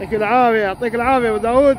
يعطيك العافية يعطيك العافية أبو داوود